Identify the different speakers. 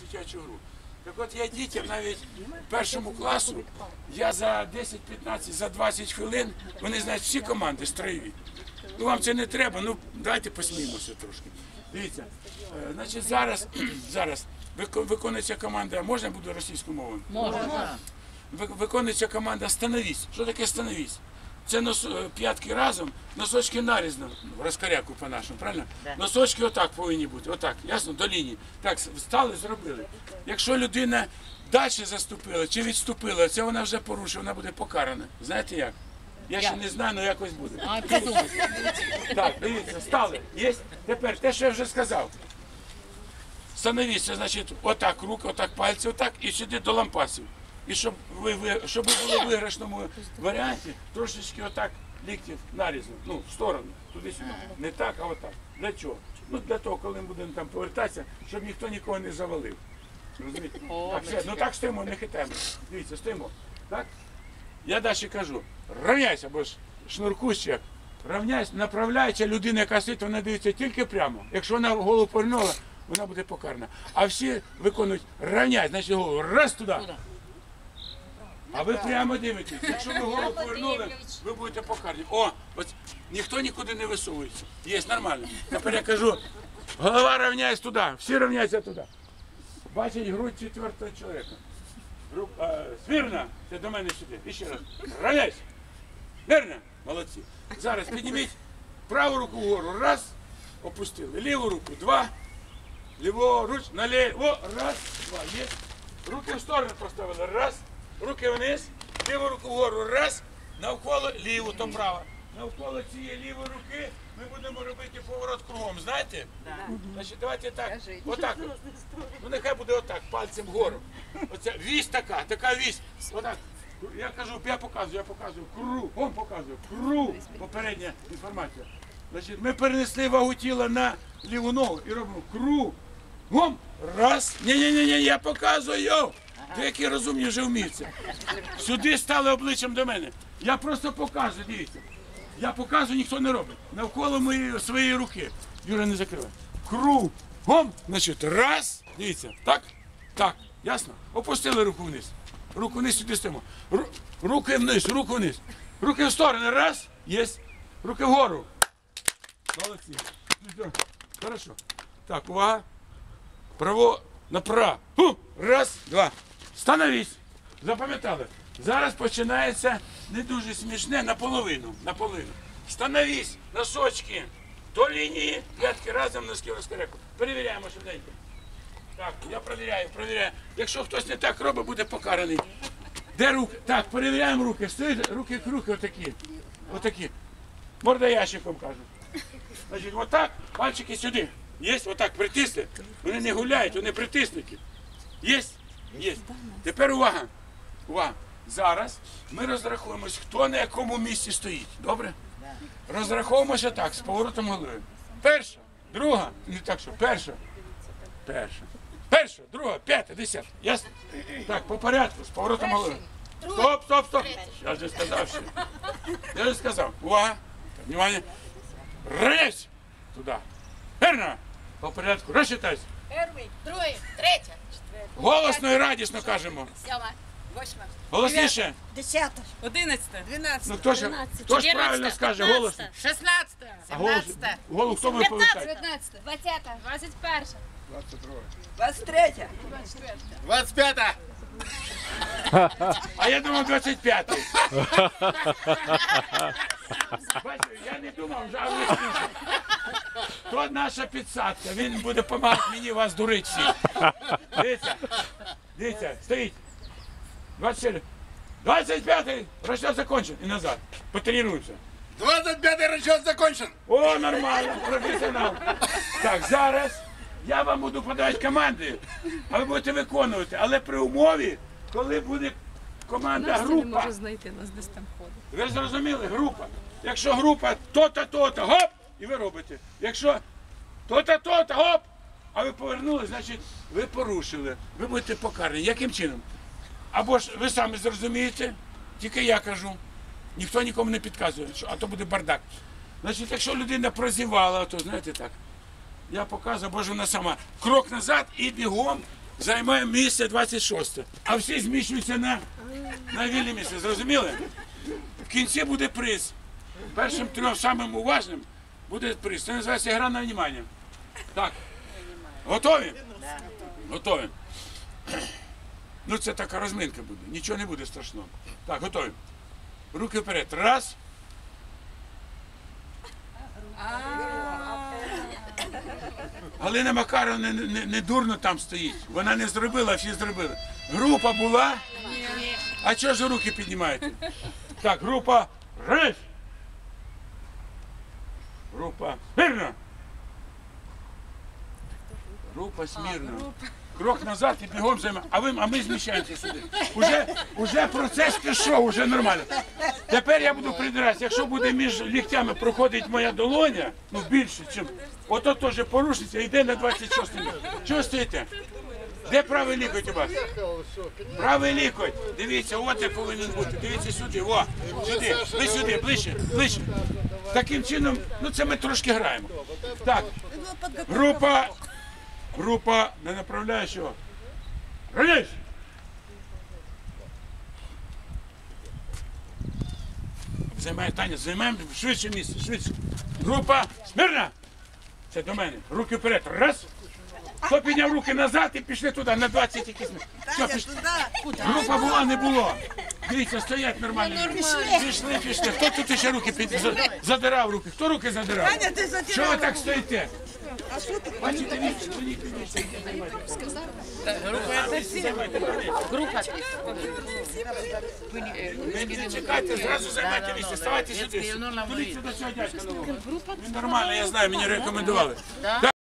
Speaker 1: дитячу гру. Так от я дітям навіть першому класу, я за 10-15, за 20 хвилин, вони знають всі команди строєві. Ну вам це не треба, ну дайте посміємося трошки. Дивіться, е, значить зараз, зараз виконується команда, можна буде російською мовою?
Speaker 2: Можна.
Speaker 1: Ви- Виконується команда «Становісь». Що таке «Становісь»? Це нос, е, п'ятки разом, носочки нарізно, розкаряку по-нашому, правильно? Носочки отак повинні бути, отак, ясно, до лінії. Так, встали, зробили. Якщо людина далі заступила чи відступила, це вона вже порушила, вона буде покарана. Знаєте як? Я ще не знаю, але якось буде.
Speaker 2: А.
Speaker 1: Так, дивіться, стали. Є? Тепер те, що я вже сказав. Становіться, значить, отак руки, отак пальці, отак і сюди до лампасів. І щоб ви, ви щоб ви були в виграшному варіанті, трошечки отак ліктів нарізно, ну, в сторону, туди-сюди. Не так, а отак. Для чого? Ну для того, коли ми будемо там повертатися, щоб ніхто нікого не завалив. Розумієте? Так, все, ну так стоїмо, не хитаємо. Дивіться, стоїмо. Так? Я далі кажу, равняйся, бо ж шнуркусь як. Равняйся, направляється людина, яка сидить, вона дивиться тільки прямо. Якщо вона голову повернула, вона буде покарана. А всі виконують равняй, значить голову раз туди. А ви прямо дивитесь. Якщо ви голову повернули, ви будете покарані. О, от ніхто нікуди не висовується. Є, нормально. Тепер я кажу, голова равняйся туди, всі равняйся туди. Бачить грудь четвертого чоловіка. Е, це до мене сюди. І ще раз. Равняйся. Вірно? Молодці. Зараз підніміть праву руку вгору. Раз. Опустили. Ліву руку. Два. Ліворуч. Наліво. Раз. Два. Є. Руки в сторону поставили. Раз. Руки вниз. Ліву руку вгору. Раз. Навколо ліву, то право. Навколо цієї лівої руки ми будемо робити поворот кругом. Знаєте? Значить, давайте так. Отак. Ну нехай буде отак, пальцем вгору. Оце вісь така, така вісь. Отак. Я кажу, я показую, я показую. Кру, он показує. Кру. Попередня інформація. Значить, ми перенесли вагу тіла на ліву ногу і робимо кру. Гом. Раз. Ні, ні, ні, ні, я показую. Ти які розумні вже вміють. Сюди стали обличчям до мене. Я просто показую, дивіться. Я показую, ніхто не робить. Навколо моєї своєї руки. Юра не закривай. Кругом. Значить, раз. Дивіться. Так? Так. Ясно? Опустили руку вниз. Руку вниз сюди стоїмо. Ру- руки вниз, руку вниз. Руки в сторони. Раз. Є. Руки вгору. Молодці. Хорошо. Так, увага. Право направо. Раз, два. Становись. Запам'ятали. Зараз починається не дуже смішне наполовину. Наполовину. Становись. Носочки. До лінії. П'ятки разом носки розкоряку. Перевіряємо швиденько. Так, я перевіряю, перевіряю. Якщо хтось не так робить, буде покараний. Де руки? Так, перевіряємо руки. Стоїть руки, руки отакі. Отакі. Морда ящиком кажуть. Значить, отак, пальчики сюди. Є, отак, притисни. Вони не гуляють, вони притиснуті. Є? Є. Тепер увага. Увага. Зараз ми розрахуємось, хто на якому місці стоїть. Добре? Розраховуємося так, з поворотом голови. Перша, друга, не так що, перша. Перша. Перша, друга, п'ята, десята. Ясно? Так, по порядку, з поворотом голови. Стоп, стоп, стоп. Я вже сказав ще. Я вже сказав. Увага. Внимание. Рись. Туди. Верно. По порядку. Розчитайся.
Speaker 3: Перший, другий, третя,
Speaker 1: Голосно і радісно кажемо.
Speaker 3: сьома, восьма,
Speaker 1: Голосніше.
Speaker 3: десята,
Speaker 2: Одинадцяте.
Speaker 1: Ну хто ж, хто ж правильно скаже? Голосно?
Speaker 3: шістнадцята,
Speaker 1: А голос, голос хто буде повертати?
Speaker 3: дев'ятнадцята, двадцята, двадцять перша.
Speaker 4: 23.
Speaker 5: 25
Speaker 1: А я думав 25-й. Бачите, я не думав, жав не слухав. То наша підсадка, він буде допомагати мені вас дурити всіх. Дивіться, дивіться, стоїть. 24. 25-й, розчет закончен. І назад. Потренуємося.
Speaker 5: 25 расчет закончен.
Speaker 1: О, нормально, професіонал. Так, зараз я вам буду подавати команди, а ви будете виконувати. Але при умові, коли буде команда група.
Speaker 2: знайти, нас десь там ходить.
Speaker 1: Ви зрозуміли? Група. Якщо група то-то, то-то, гоп, і ви робите. Якщо то-то, то-то, гоп, а ви повернули, значить ви порушили. Ви будете покарані. Яким чином? Або ж ви самі зрозумієте, тільки я кажу. Ніхто нікому не підказує, що- а то буде бардак. Значить, якщо людина прозівала, то знаєте так. Я показую, бо ж вона сама. Крок назад і бігом займає місце 26. А всі зміщуються на, на вільне місце. Зрозуміли? В кінці буде приз. Першим трьом самим уважним буде приз. Це називається гра на внимання. Так. Готові? Готові. Ну це така розминка буде. Нічого не буде страшного. Так, готові. Руки вперед. Раз. Галина Макаровна не, не, не дурно там стоїть. Вона не зробила, всі зробили. Група була? А чого ж руки піднімаєте? Так, група Рись. Група смирна. Група смірно. Крок назад і бігом займе. А ви, а ми зміщаємося сюди. Уже, уже процес пішов, уже нормально. Тепер я буду придиратися. Якщо буде між ліктями проходить моя долоня, ну більше, чим. Ото теж порушиться, йде на 26 місце. Чого стоїте? Де правий лікоть у вас? Правий лікоть. Дивіться, от де повинен бути. Дивіться сюди, о, сюди. Ви сюди, ближче, ближче. Таким чином, ну це ми трошки граємо. Так, група, група не направляючого. Реліз! Займає Таня, займаємо швидше місце, швидше. Група смирна! Це до мене. Руки вперед. Раз. Хто підняв руки назад і пішли туди на 20 якісь. Все, пішли. Група була, не було. Дивіться, стоять нормально. Пішли, пішли. Хто тут ще руки під... задирав руки? Хто руки задирав? Що ви так стоїте?
Speaker 4: А що ти?
Speaker 1: Бачите, дивіться, стоїть, дивіться.
Speaker 2: Група.
Speaker 1: Ви не чекайте, зразу займайте місце, ставайте сюди. Туліться до дядька нормально, я знаю, мені рекомендували.